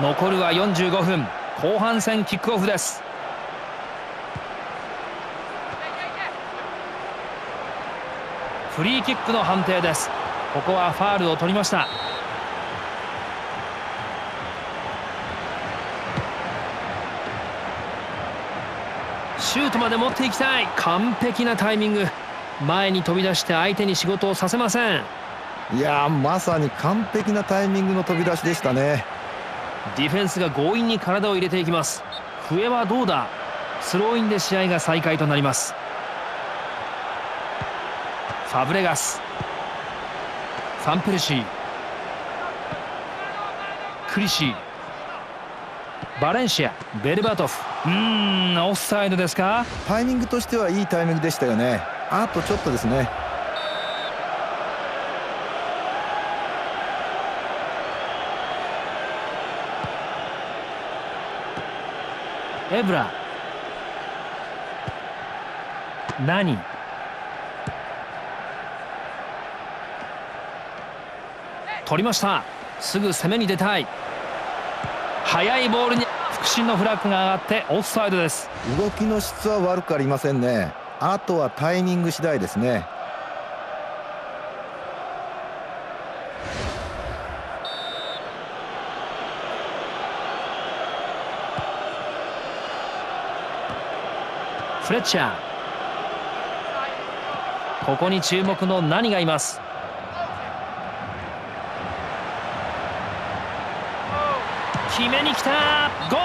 残るは45分。後半戦キックオフです。フリーキックの判定です。ここはファールを取りました。シュートまで持っていきたい。完璧なタイミング。前に飛び出して相手に仕事をさせません。いやまさに完璧なタイミングの飛び出しでしたね。ディフェンスが強引に体を入れていきます。笛はどうだ？スローインで試合が再開となります。ファブレガス。ファンペルシー。クリシー。バレンシア。ベルバトフ。うーんオフサイドですか？タイミングとしてはいいタイミングでしたよね。あとちょっとですね。エブラ。何？取りました。すぐ攻めに出たい。速いボールに腹心のフラッグが上がってオフサイドです。動きの質は悪くありませんね。あとはタイミング次第ですね。フレッチャーここに注目の何がいます？決めに来た！ゴー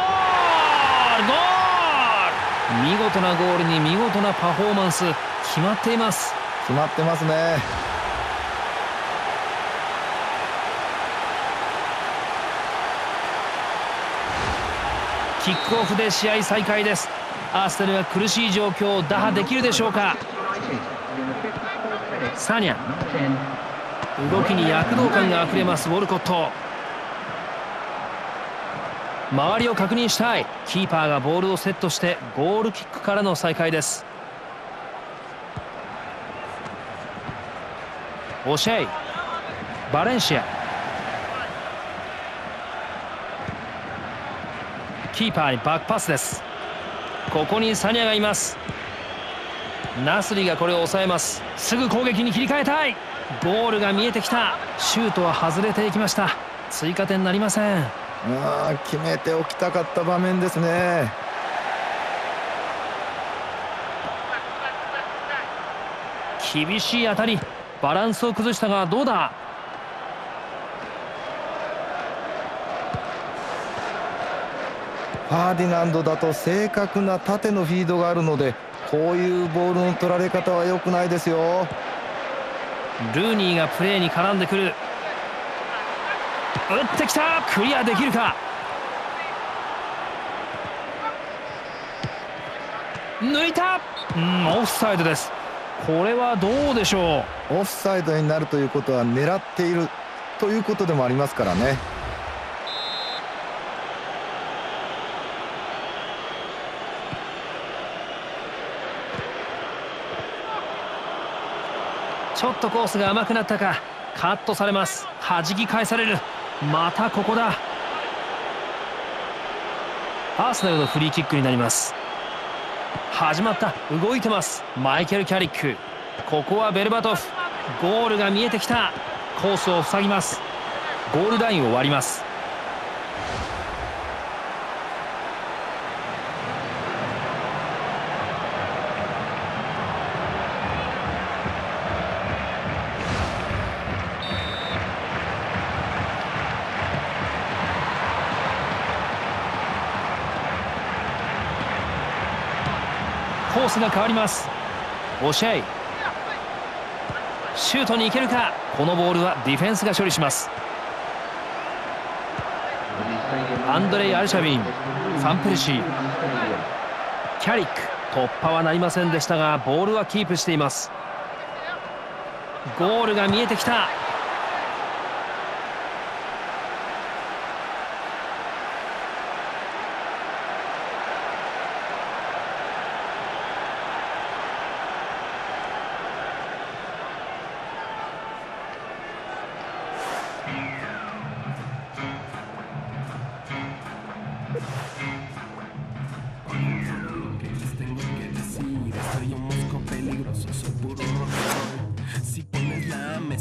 ル！ゴール！見事なゴールに見事なパフォーマンス決まっています。決まってますね。キックオフで試合再開ですアーセナルは苦しい状況を打破できるでしょうか？サニャ。動きに躍動感があふれますウォルコット。周りを確認したい。キーパーがボールをセットしてゴールキックからの再開です。オシェイ。バレンシア。キーパーにバックパスです。ここにサニャがいます。ナスリがこれを抑えます。すぐ攻撃に切り替えたい。ゴールが見えてきた。シュートは外れていきました。追加点なりません。あ決めておきたかった場面ですね。厳しい当たり。バランスを崩したがどうだ？ファーディナンドだと正確な縦のフィードがあるのでこういうボールの取られ方は良くないですよ。ルーニーがプレーに絡んでくる。打ってきた。クリアできるか。抜いた。うんオフサイドです。これはどうでしょう。オフサイドになるということは狙っているということでもありますからねちょっとコースが甘くなったか。カットされます。弾き返される。またここだ。アーセナルのフリーキックになります。始まった。動いてます。マイケル・キャリック。ここはベルバトフ。ゴールが見えてきた。コースを塞ぎます。ゴールラインを割ります。コースが変わります。オシェイシュートに行けるか。このボールはディフェンスが処理します。アンドレイ・アルシャビン。ファンペルシー。キャリック。突破はなりませんでしたがボールはキープしています。ゴールが見えてきた。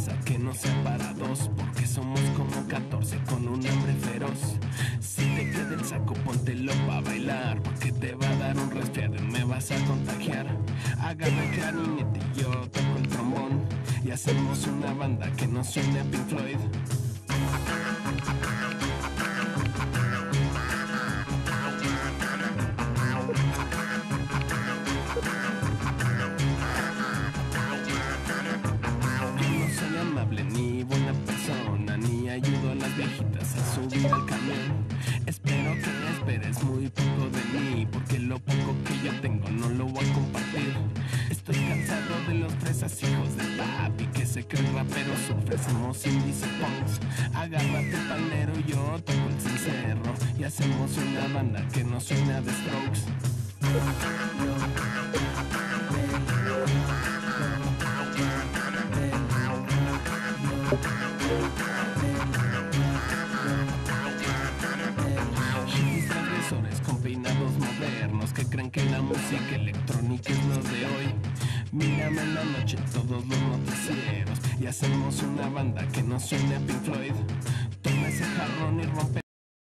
pasa que nos separa dos, porque somos como 14 con un hombre feroz. Si te queda el saco, póntelo pa' bailar, porque te va a dar un resfriado y me vas a contagiar. Agarra el clarinete y yo toco el trombón, y hacemos una banda que no suene a Pink Floyd. Papi que se creen raperos, ofrecemos índice punks. Agárrate pandero, yo toco el cencerro y hacemos una banda que no suena de strokes. Transgresores con peinados modernos que creen que la música electrónica es lo de hoy. Mírame en la noche todos los noticieros y hacemos una banda que no suene a Pink Floyd. Toma ese jarrón y rompe